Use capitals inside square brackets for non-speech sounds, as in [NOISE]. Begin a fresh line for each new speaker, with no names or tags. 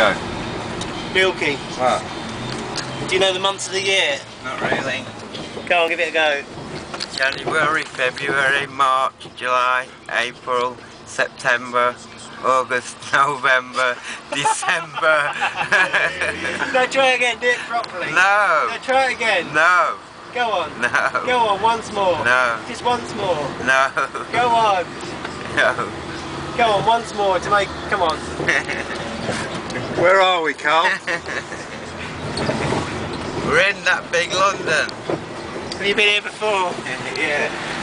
Go.
Milky.
What?
Do you know the months of the year?
Not really.
Go on, give it a go.
January, February, March, July, April, September, August, [LAUGHS] November, [LAUGHS] December. [LAUGHS]
No, try again. Do it properly.
no.
No, try it again.
No.
Go on.
No.
Go on, once more.
No.
Just once more.
No.
Go on.
No.
Go on, once more to make. Come on.
Where are we, Carl? [LAUGHS] We're in that big London.
Have you been here before? [LAUGHS]
yeah.